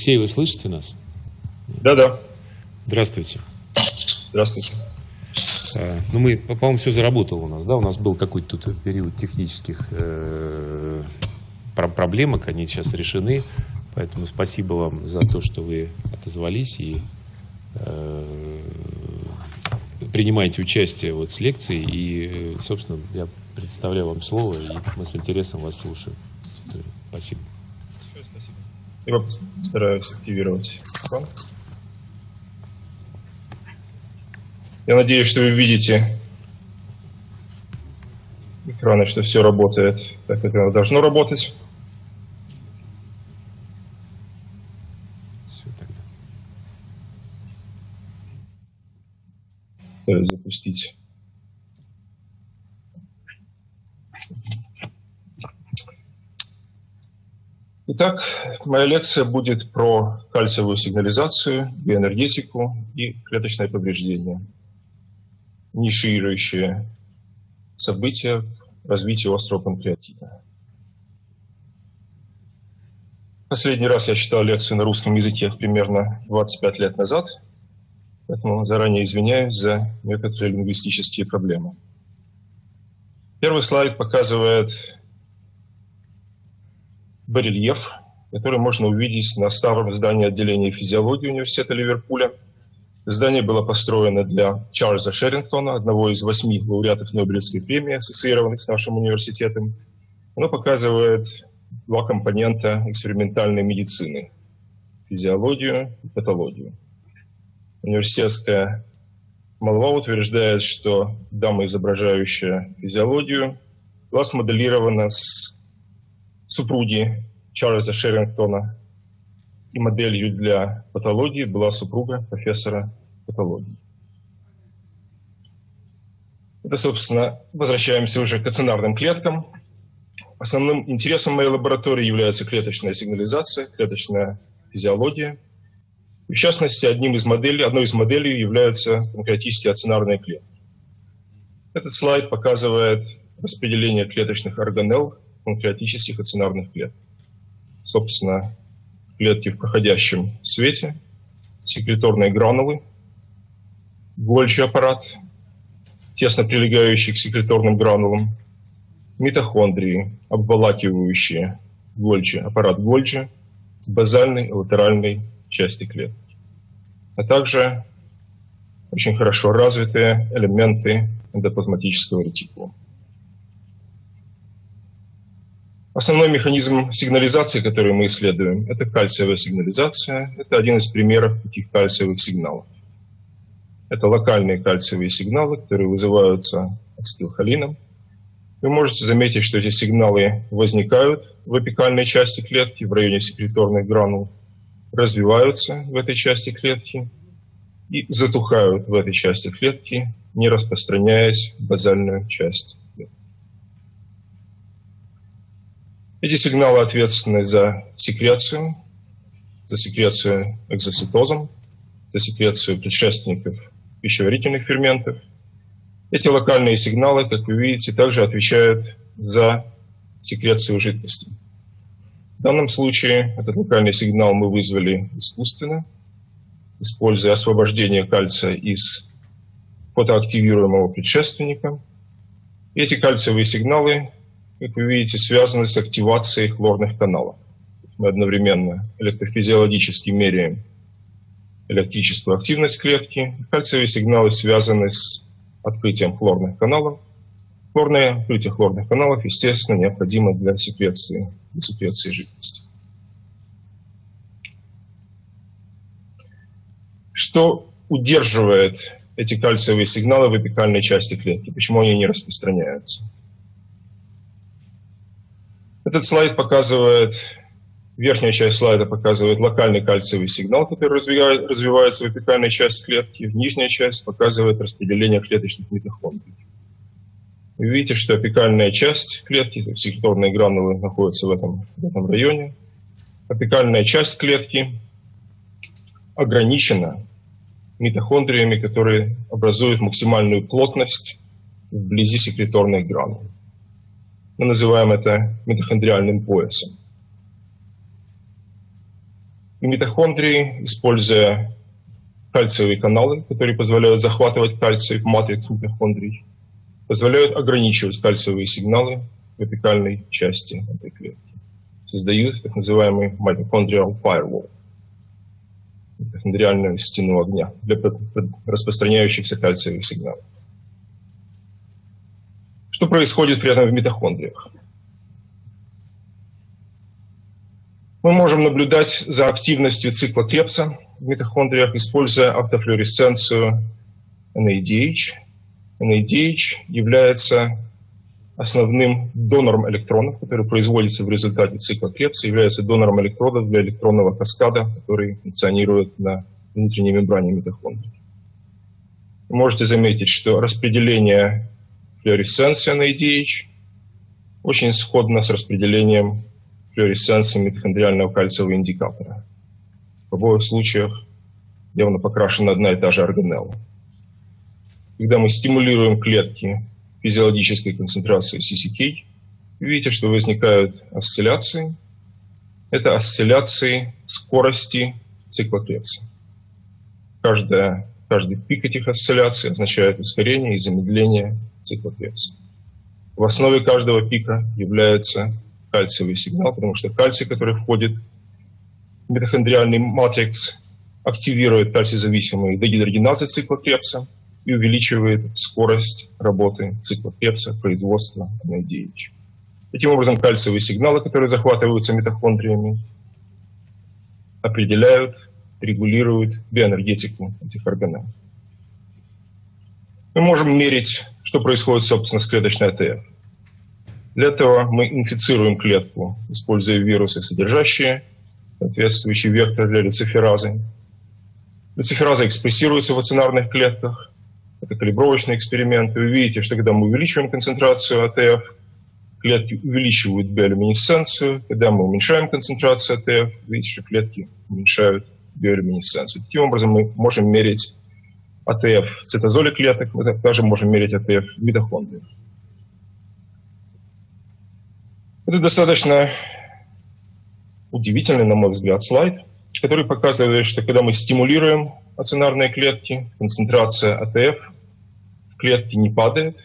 Алексей, вы слышите нас? Да-да. Здравствуйте. Здравствуйте. А, ну, мы, по-моему, все заработало у нас, да? У нас был какой-то тут период технических э, проблемок, они сейчас решены. Поэтому спасибо вам за то, что вы отозвались и э, принимаете участие вот с лекцией. И, собственно, я предоставляю вам слово, и мы с интересом вас слушаем. Спасибо. Я постараюсь активировать экран. Я надеюсь, что вы видите экраны, что все работает так, как оно должно работать. Все тогда. Запустить. Итак, моя лекция будет про кальциевую сигнализацию, биоэнергетику и клеточное повреждение ниширующие события развития острого панкреатита. Последний раз я читал лекцию на русском языке примерно 25 лет назад, поэтому заранее извиняюсь за некоторые лингвистические проблемы. Первый слайд показывает барельеф, который можно увидеть на старом здании отделения физиологии университета Ливерпуля – Здание было построено для Чарльза Шерингтона, одного из восьми лауреатов Нобелевской премии, ассоциированных с нашим университетом. Оно показывает два компонента экспериментальной медицины – физиологию и патологию. Университетская молва утверждает, что дама, изображающая физиологию, была смоделирована с супруги Чарльза Шерингтона, и моделью для патологии была супруга профессора патологии. Это, собственно, возвращаемся уже к ацинарным клеткам. Основным интересом моей лаборатории является клеточная сигнализация, клеточная физиология. В частности, одним из моделей, одной из моделей являются панкреатические ацинарные клетки. Этот слайд показывает распределение клеточных органелл панкреатических ацинарных клеток. Собственно, клетки в проходящем свете, секреторные гранулы, гольчий аппарат, тесно прилегающий к секреторным гранулам, митохондрии, обволакивающие Гольчи, аппарат Гольчи базальной и латеральной части клетки, а также очень хорошо развитые элементы эндоплазматического ретикула. Основной механизм сигнализации, который мы исследуем, это кальциевая сигнализация. Это один из примеров таких кальциевых сигналов. Это локальные кальциевые сигналы, которые вызываются ацетилхолином. Вы можете заметить, что эти сигналы возникают в эпикальной части клетки, в районе секреторных гранул, развиваются в этой части клетки и затухают в этой части клетки, не распространяясь в базальную часть Эти сигналы ответственны за секрецию, за секрецию экзоцитозом, за секрецию предшественников пищеварительных ферментов. Эти локальные сигналы, как вы видите, также отвечают за секрецию жидкости. В данном случае этот локальный сигнал мы вызвали искусственно, используя освобождение кальция из фотоактивируемого предшественника. Эти кальциевые сигналы как вы видите, связаны с активацией хлорных каналов. Мы одновременно электрофизиологически меряем электрическую активность клетки. Кальциевые сигналы связаны с открытием хлорных каналов. Хлорное открытие хлорных каналов, естественно, необходимо для секреции, для секреции жидкости. Что удерживает эти кальциевые сигналы в эпикальной части клетки? Почему они не распространяются? Этот слайд показывает, верхняя часть слайда показывает локальный кальциевый сигнал, который развивается в эпикальной части клетки. Нижняя часть показывает распределение клеточных митохондрий. Вы видите, что апикальная часть клетки, то есть секреторные гранулы, находятся в этом, в этом районе. Апикальная часть клетки ограничена митохондриями, которые образуют максимальную плотность вблизи секреторных гранул. Мы называем это митохондриальным поясом. И митохондрии, используя кальциевые каналы, которые позволяют захватывать кальций в матрицу митохондрий, позволяют ограничивать кальциевые сигналы в апикальной части этой клетки. Создают так называемый mitochondrial firewall, митохондриальную стену огня для распространяющихся кальциевых сигналов. Что происходит при этом в митохондриях? Мы можем наблюдать за активностью цикла Крепса в митохондриях, используя автофлюоресценцию NADH. NADH является основным донором электронов, который производится в результате цикла Крепса, является донором электродов для электронного каскада, который функционирует на внутренней мембране митохондрий. Вы можете заметить, что распределение флуоресценции NADH очень сходно с распределением флуоресценции митохондриального кальциевого индикатора. В обоих случаях явно покрашена одна и та же органелла. Когда мы стимулируем клетки физиологической концентрации CCK, видите, что возникают осцилляции. Это осцилляции скорости цикла Крепса. Каждая, каждый пик этих осцилляций означает ускорение и замедление цикла Крепса. В основе каждого пика является кальциевый сигнал, потому что кальций, который входит в митохондриальный матрикс, активирует кальций-зависимые дегидрогеназы цикла Крепса и увеличивает скорость работы цикла Крепса, производства NADH. Таким образом, кальциевые сигналы, которые захватываются митохондриями, определяют, регулируют биоэнергетику этих органов. Мы можем мерить, что происходит, собственно, с клеточной АТФ. Для этого мы инфицируем клетку, используя вирусы, содержащие соответствующий вектор для люциферазы. Люцифераза экспрессируется в ацинарных клетках. Это калибровочный эксперимент. Вы видите, что когда мы увеличиваем концентрацию АТФ, клетки увеличивают биолюминесценцию. Когда мы уменьшаем концентрацию АТФ, видите, что клетки уменьшают биолюминесценцию. Таким образом, мы можем мерить АТФ в цитозоле клеток, мы также можем мерить АТФ в митохондриях. Это достаточно удивительный, на мой взгляд, слайд, который показывает, что когда мы стимулируем ацинарные клетки, концентрация АТФ в клетке не падает,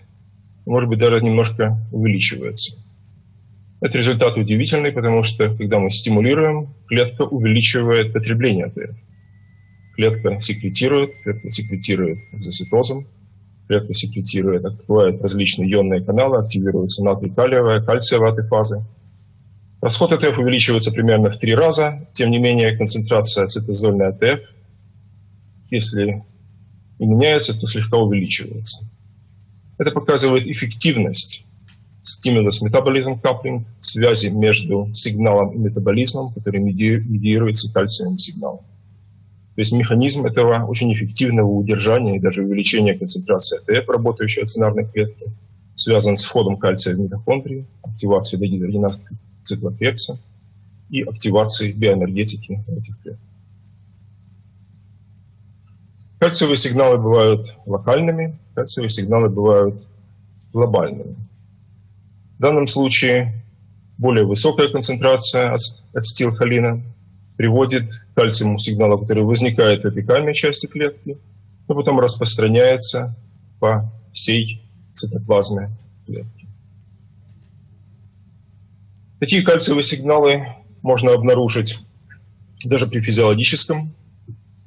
может быть, даже немножко увеличивается. Это результат удивительный, потому что, когда мы стимулируем, клетка увеличивает потребление АТФ. Клетка секретирует, клетка секретирует экзоцитозом, клетка секретирует, открывает различные ионные каналы, активируется натрий-калиевая, кальциевая АТФазы. Расход АТФ увеличивается примерно в три раза, тем не менее концентрация цитозольной АТФ, если и меняется, то слегка увеличивается. Это показывает эффективность stimulus metabolism coupling, связи между сигналом и метаболизмом, который медиируется кальциевым сигналом. То есть механизм этого очень эффективного удержания и даже увеличения концентрации АТФ, работающей ацинарной клетки, связан с входом кальция в митохондрии, активацией дегидрогеназы цикла Крепса и активацией биоэнергетики этих клеток. Кальциевые сигналы бывают локальными, кальциевые сигналы бывают глобальными. В данном случае более высокая концентрация ацетилхолина приводит к кальциевому сигналу, который возникает в эпикальной части клетки, но потом распространяется по всей цитоплазме клетки. Такие кальциевые сигналы можно обнаружить даже при физиологическом,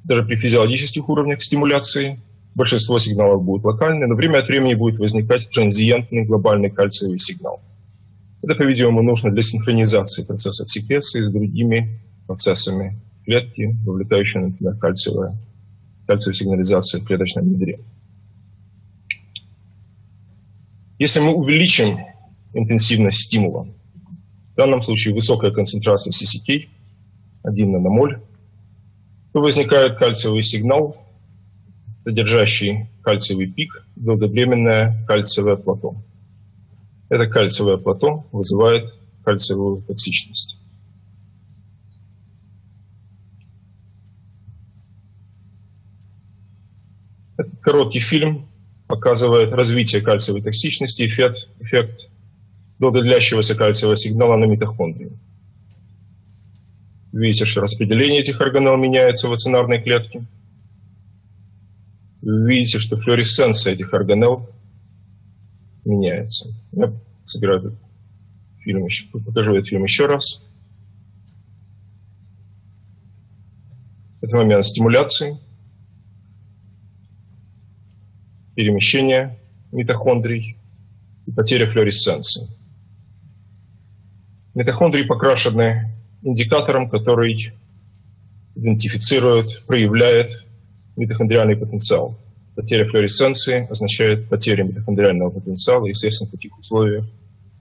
даже при физиологических уровнях стимуляции. Большинство сигналов будет локальны, но время от времени будет возникать транзиентный глобальный кальциевый сигнал. Это, по-видимому, нужно для синхронизации процессов секреции с другими процессами клетки, вовлекающие, например, кальциевая, кальциевая сигнализация в клеточном ядре. Если мы увеличим интенсивность стимула, в данном случае высокая концентрация CCK, 1 наномоль, то возникает кальциевый сигнал, содержащий кальциевый пик, долговременное кальциевое плато. Это кальциевое плато вызывает кальциевую токсичность. Этот короткий фильм показывает развитие кальциевой токсичности, эффект, эффект долгодлящегося кальциевого сигнала на митохондрии. Видите, что распределение этих органелл меняется в ацинарной клетке. Видите, что флуоресценция этих органелл меняется. Я собираю этот фильм еще, покажу этот фильм еще раз. Это момент стимуляции, перемещения митохондрий и потеря флуоресценции. Митохондрии покрашены индикатором, который идентифицирует, проявляет митохондриальный потенциал. Потеря флуоресценции означает потеря митохондриального потенциала. Естественно, в таких условиях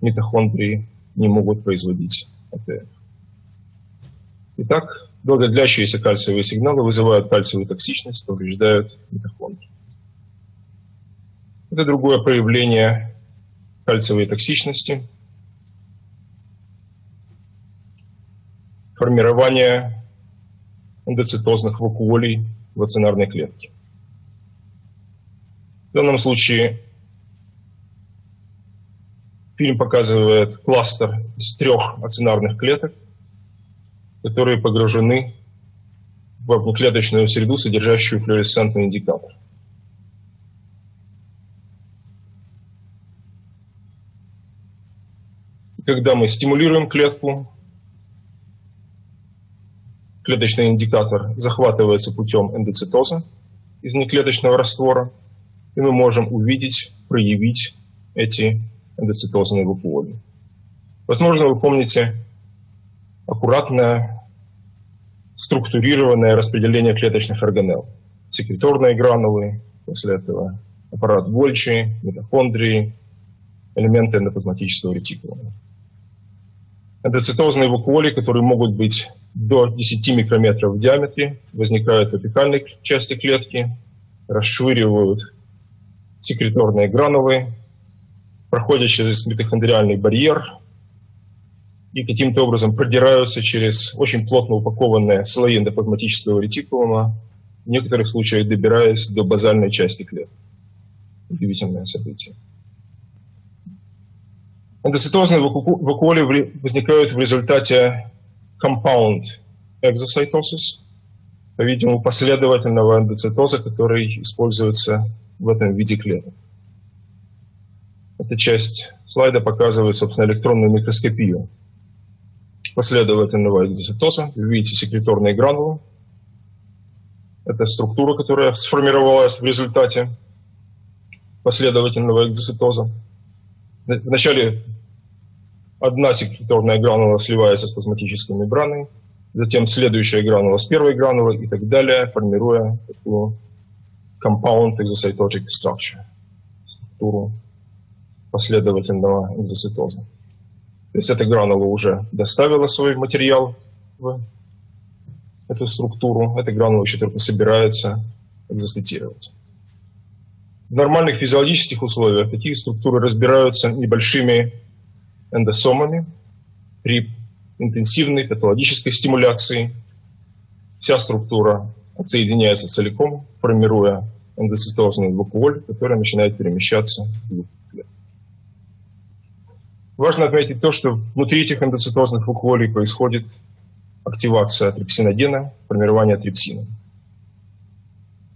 митохондрии не могут производить АТФ. Итак, долгодлящиеся кальциевые сигналы вызывают кальциевую токсичность, повреждают митохондрии. Это другое проявление кальциевой токсичности. Формирование эндоцитозных вакуолей в ацинарной клетке. В данном случае фильм показывает кластер из трех ацинарных клеток, которые погружены в внеклеточную среду, содержащую флуоресцентный индикатор. когда мы стимулируем клетку, клеточный индикатор захватывается путем эндоцитоза из неклеточного раствора, и мы можем увидеть, проявить эти эндоцитозные вакуоли. Возможно, вы помните аккуратное, структурированное распределение клеточных органелл. Секреторные гранулы, после этого аппарат Гольчи, митохондрии, элементы эндоплазматического ретикула эндоцитозные вакуоли, которые могут быть до 10 микрометров в диаметре, возникают в апикальной части клетки, расшвыривают секреторные гранулы, проходят через митохондриальный барьер и каким-то образом продираются через очень плотно упакованные слои эндоплазматического ретикулума, в некоторых случаях добираясь до базальной части клетки. Удивительное событие. Эндоцитозные вакуоли возникают в результате compound exocytosis, по-видимому, последовательного эндоцитоза, который используется в этом виде клеток. Эта часть слайда показывает, собственно, электронную микроскопию последовательного экзоцитоза. Вы видите секреторные гранулы. Это структура, которая сформировалась в результате последовательного экзоцитоза. Вначале одна секреторная гранула сливается с плазматической мембраной, затем следующая гранула с первой гранулой и так далее, формируя такую compound exocytotic structure, структуру последовательного экзоцитоза. То есть эта гранула уже доставила свой материал в эту структуру, эта гранула еще только собирается экзоцитировать. В нормальных физиологических условиях такие структуры разбираются небольшими эндосомами при интенсивной патологической стимуляции. Вся структура отсоединяется целиком, формируя эндоцитозную вакуоль, которая начинает перемещаться в. Важно отметить то, что внутри этих эндоцитозных вакуолей происходит активация трипсиногена, формирование трипсина.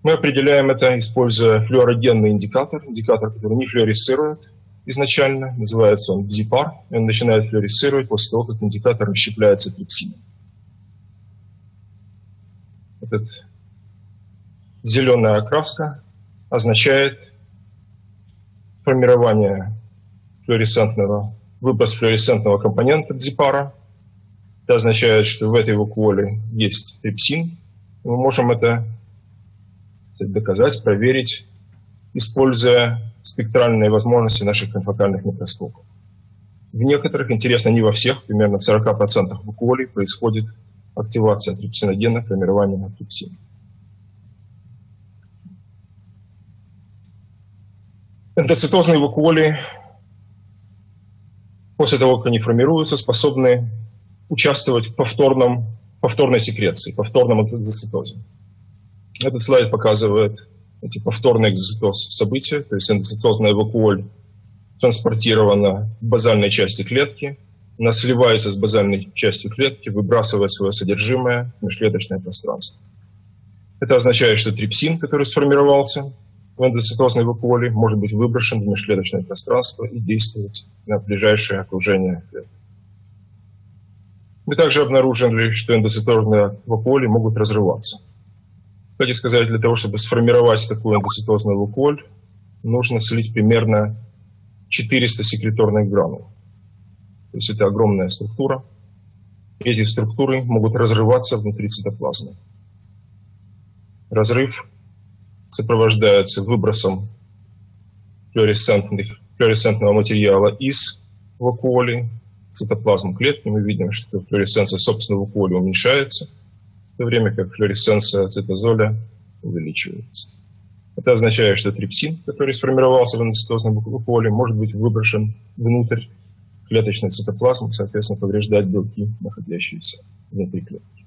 Мы определяем это, используя флюорогенный индикатор, индикатор, который не флюоресцирует изначально, называется он бзипар, и он начинает флюоресцировать после того, как индикатор расщепляется трипсином. Этот зеленая окраска означает формирование флуоресцентного, выброс флуоресцентного компонента бзипара. Это означает, что в этой вакуоле есть трипсин. Мы можем это доказать, проверить, используя спектральные возможности наших конфокальных микроскопов. В некоторых, интересно, не во всех, примерно в 40% вакуолей происходит активация трипсиногена, формирование трипсина. Эндоцитозные вакуоли после того, как они формируются, способны участвовать в повторном, повторной секреции, повторном эндоцитозе. Этот слайд показывает эти повторные экзоцитоз события, то есть эндоцитозная вакуоль транспортирована в базальной части клетки, она сливается с базальной частью клетки, выбрасывая свое содержимое в межклеточное пространство. Это означает, что трипсин, который сформировался в эндоцитозной вакуоле, может быть выброшен в межклеточное пространство и действовать на ближайшее окружение клетки. Мы также обнаружили, что эндоцитозные вакуоли могут разрываться. Кстати сказать, для того, чтобы сформировать такую эндоцитозную вакуоль, нужно слить примерно 400 секреторных гранул. То есть это огромная структура. Эти структуры могут разрываться внутри цитоплазмы. Разрыв сопровождается выбросом флуоресцентного материала из вакуоли, цитоплазму клетки. Мы видим, что флуоресценция собственного вакуоли уменьшается, то время как флуоресценция цитозоля увеличивается. Это означает, что трипсин, который сформировался в аноцитозном вакуоле, может быть выброшен внутрь клеточной цитоплазмы, соответственно, повреждать белки, находящиеся внутри клетки.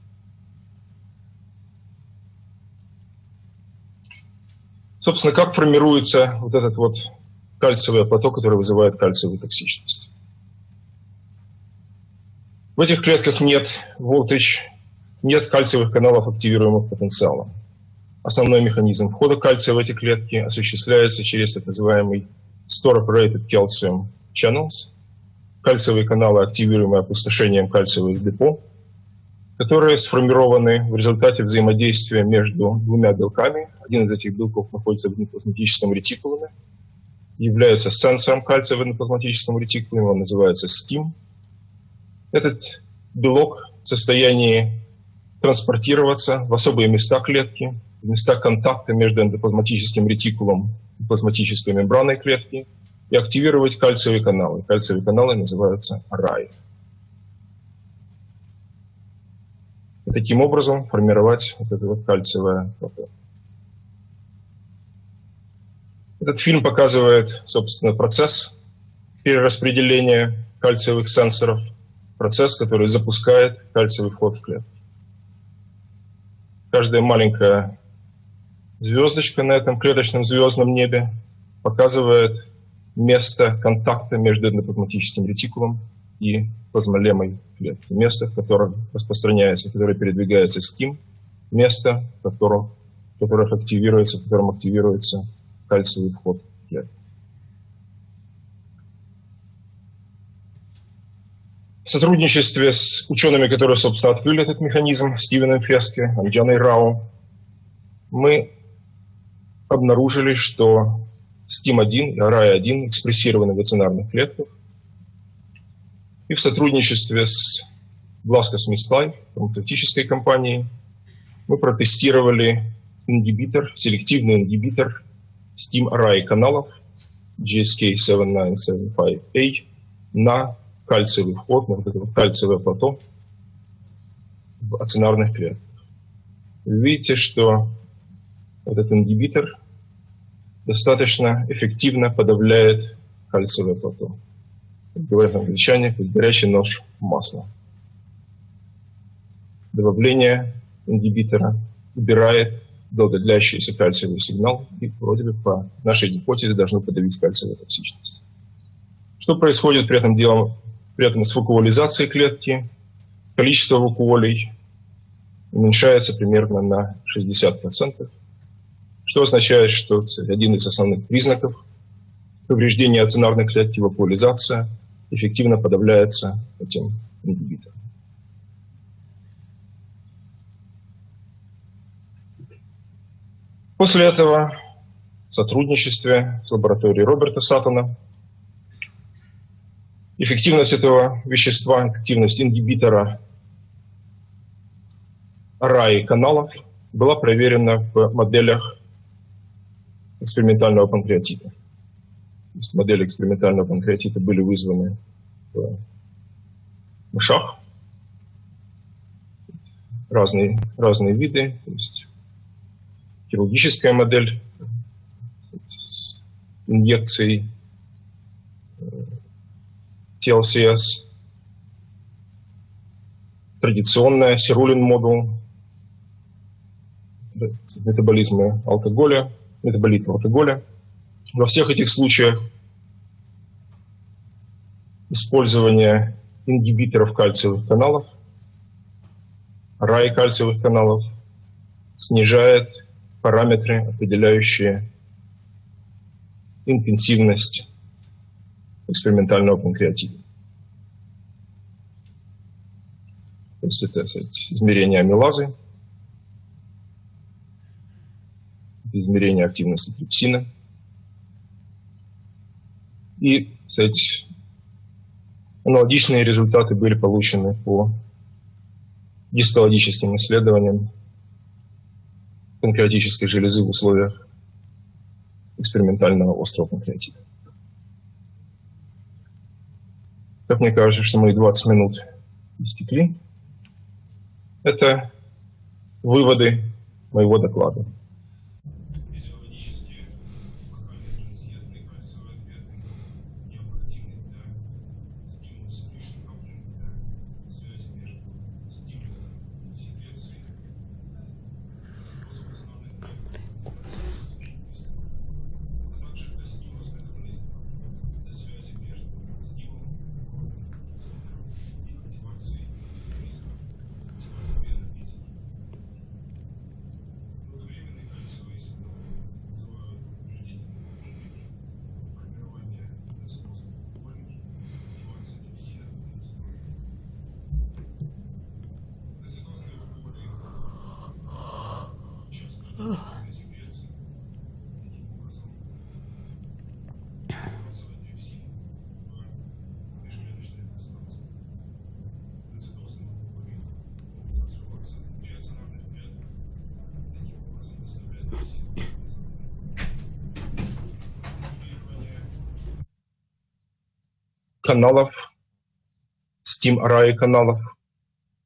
Собственно, как формируется вот этот вот кальциевый поток, который вызывает кальциевую токсичность? В этих клетках нет voltage, нет кальциевых каналов, активируемых потенциалом. Основной механизм входа кальция в эти клетки осуществляется через так называемый store-operated calcium channels, кальциевые каналы, активируемые опустошением кальциевых депо, которые сформированы в результате взаимодействия между двумя белками. Один из этих белков находится в эндоплазматическом ретикулуме, является сенсором кальция в эндоплазматическом ретикулуме, он называется STIM. Этот белок в состоянии транспортироваться в особые места клетки, места контакта между эндоплазматическим ретикулом и плазматической мембраной клетки и активировать кальциевые каналы. Кальциевые каналы называются RAI. И таким образом формировать вот это вот кальциевое. Этот фильм показывает, собственно, процесс перераспределения кальциевых сенсоров, процесс, который запускает кальциевый вход в клетку. Каждая маленькая звездочка на этом клеточном звездном небе показывает место контакта между эндоплазматическим ретикулом и плазмолемой клетки. Место, в котором распространяется, которое передвигается стим, место, в котором, в котором активируется, в котором активируется кальциевый вход в клетку. В сотрудничестве с учеными, которые, собственно, открыли этот механизм, Стивеном Феске, Анджаной Рау, мы обнаружили, что STIM-1 и RAI-1 экспрессированы в эцинарных клетках. И в сотрудничестве с Smith Kline, фармацевтической компанией, мы протестировали ингибитор, селективный ингибитор STIM-RAI каналов GSK7975A на кальциевый вход, вот это вот кальциевое плато в ацинарных клетках. Видите, что этот ингибитор достаточно эффективно подавляет кальциевое плато. Говорят англичане, как горячий нож в масло. Добавление ингибитора убирает долгодлящийся кальциевый сигнал и вроде бы по нашей гипотезе должно подавить кальциевую токсичность. Что происходит при этом делом, при этом с вакуализацией клетки? Количество вакуолей уменьшается примерно на 60% что означает, что один из основных признаков повреждения ацинарной клетки, вакуализация, эффективно подавляется этим ингибитором. После этого в сотрудничестве с лабораторией Роберта Саттона эффективность этого вещества, эффективность ингибитора RAI каналов была проверена в моделях экспериментального панкреатита. То есть модели экспериментального панкреатита были вызваны в мышах. Разные, разные виды. То есть хирургическая модель с инъекцией TLCS, традиционная сирулин модул, метаболизма алкоголя, метаболитов алкоголя. Во всех этих случаях использование ингибиторов кальциевых каналов, рай кальциевых каналов, снижает параметры, определяющие интенсивность экспериментального панкреатита. То есть это сказать, измерение амилазы, измерение активности трипсина. И, кстати, аналогичные результаты были получены по гистологическим исследованиям панкреатической железы в условиях экспериментального острого панкреатита. Как мне кажется, что мои 20 минут истекли. Это выводы моего доклада. Каналов, Steam Array каналов,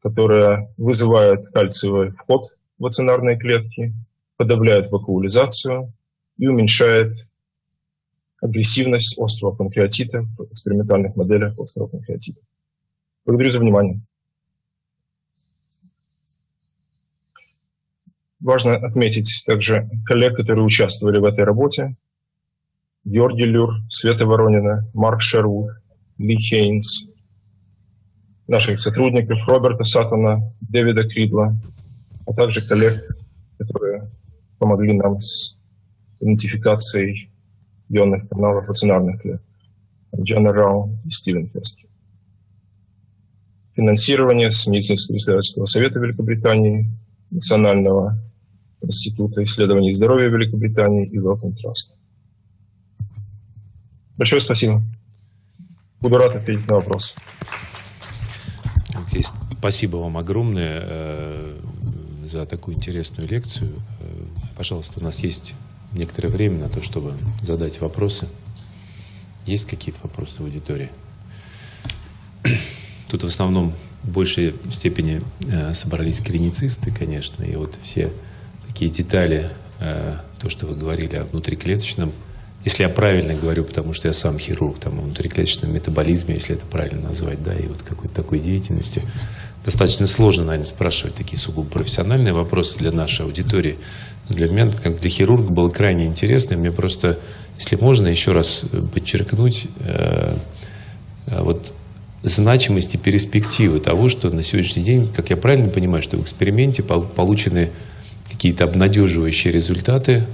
которые вызывают кальциевый вход в ацинарные клетки, подавляют вакуализацию и уменьшает агрессивность острого панкреатита в экспериментальных моделях острого панкреатита. Благодарю за внимание. Важно отметить также коллег, которые участвовали в этой работе. Георгий Люр, Света Воронина, Марк Шервуд, ли Хейнс, наших сотрудников Роберта Сатана, Дэвида Кридла, а также коллег, которые помогли нам с идентификацией ионных каналов рацинарных клеток. Джона Рау и Стивен Фест. Финансирование с Медицинского исследовательского совета Великобритании, Национального института исследований здоровья Великобритании и Wellcome Trust. Большое спасибо. Буду рад ответить на вопрос. Здесь спасибо вам огромное э, за такую интересную лекцию. Э, пожалуйста, у нас есть некоторое время на то, чтобы задать вопросы. Есть какие-то вопросы в аудитории? Тут в основном в большей степени э, собрались клиницисты, конечно, и вот все такие детали, то, что вы говорили о внутриклеточном если я правильно говорю, потому что я сам хирург, там, о внутриклеточном метаболизме, если это правильно назвать, да, и вот какой-то такой деятельности, достаточно сложно, наверное, спрашивать такие сугубо профессиональные вопросы для нашей аудитории. Для меня, как для хирурга, было крайне интересно. Мне просто, если можно, еще раз подчеркнуть э, э вот значимость и перспективы того, что на сегодняшний день, как я правильно понимаю, что в эксперименте получены какие-то обнадеживающие результаты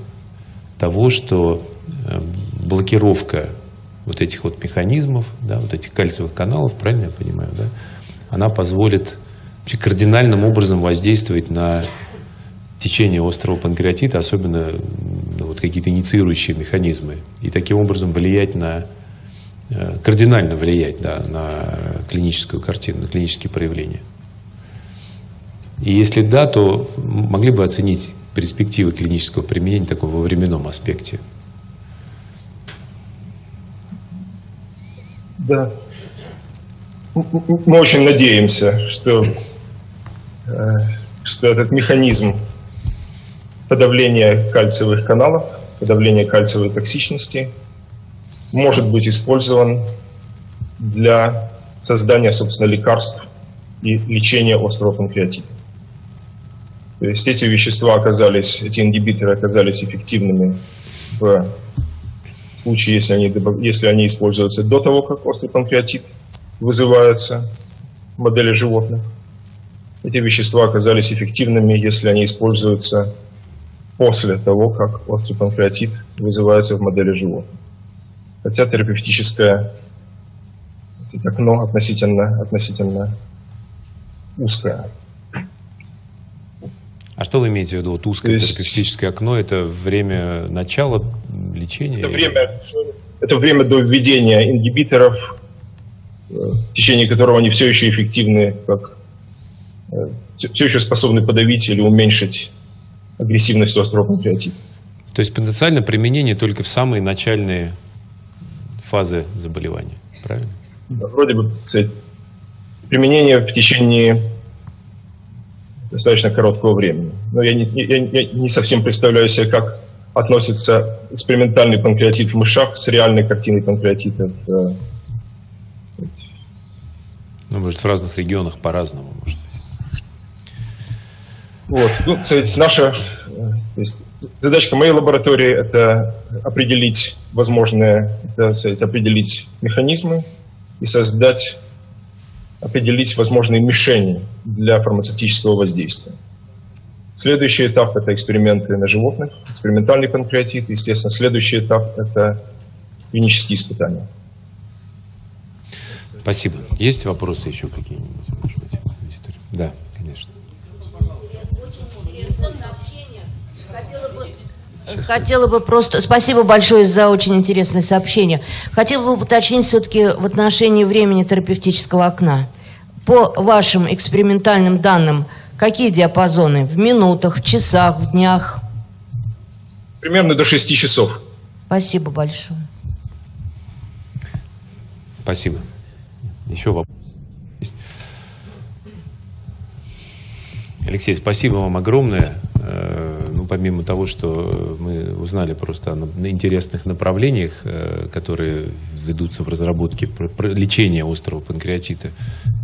того, что Э, блокировка вот этих вот механизмов, да, вот этих кальциевых каналов, правильно я понимаю, да, она позволит кардинальным образом воздействовать на течение острого панкреатита, особенно ну, вот какие-то инициирующие механизмы, и таким образом влиять на, э, кардинально влиять да, на клиническую картину, на клинические проявления. И если да, то могли бы оценить перспективы клинического применения такого во временном аспекте. Да. Мы очень надеемся, что, э, что этот механизм подавления кальциевых каналов, подавления кальциевой токсичности может быть использован для создания, собственно, лекарств и лечения острого панкреатита. То есть эти вещества оказались, эти ингибиторы оказались эффективными в случае, если они, если они используются до того, как острый панкреатит вызываются в модели животных. Эти вещества оказались эффективными, если они используются после того, как острый панкреатит вызывается в модели животных. Хотя терапевтическое окно относительно, относительно узкое. А что вы имеете в виду? Вот узкое есть... терапевтическое окно – это время начала лечения? Это время, это время до введения ингибиторов, э, в течение которого они все еще эффективны, как э, все еще способны подавить или уменьшить агрессивность острого панкреатита. То есть потенциально применение только в самые начальные фазы заболевания, правильно? Да, вроде бы, кстати, применение в течение достаточно короткого времени. Но я не, я, я не совсем представляю себе, как относится экспериментальный панкреатит в мышах с реальной картиной панкреатита в, э, ну, может, в разных регионах по-разному, может Вот. Ну, сказать, наша э, то есть, задачка моей лаборатории – это определить возможные, это, определить механизмы и создать определить возможные мишени для фармацевтического воздействия. Следующий этап – это эксперименты на животных, экспериментальный панкреатит. Естественно, следующий этап – это клинические испытания. Спасибо. Есть вопросы еще какие-нибудь, может быть, Да, конечно. Хотела бы просто... Спасибо большое за очень интересное сообщение. Хотела бы уточнить все-таки в отношении времени терапевтического окна. По вашим экспериментальным данным, какие диапазоны? В минутах, в часах, в днях? Примерно до 6 часов. Спасибо большое. Спасибо. Еще вопрос? Алексей, спасибо вам огромное. Э, ну, помимо того, что мы узнали просто о интересных направлениях, э, которые ведутся в разработке лечения острого панкреатита,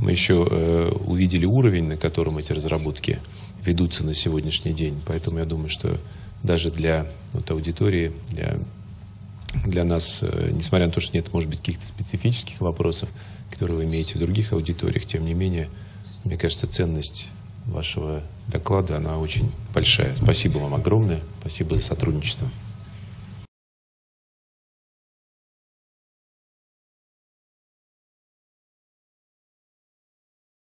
мы еще э, увидели уровень, на котором эти разработки ведутся на сегодняшний день. Поэтому я думаю, что даже для вот, аудитории, для, для нас, несмотря на то, что нет, может быть, каких-то специфических вопросов, которые вы имеете в других аудиториях, тем не менее, мне кажется, ценность вашего доклада, она очень большая. Спасибо вам огромное. Спасибо за сотрудничество.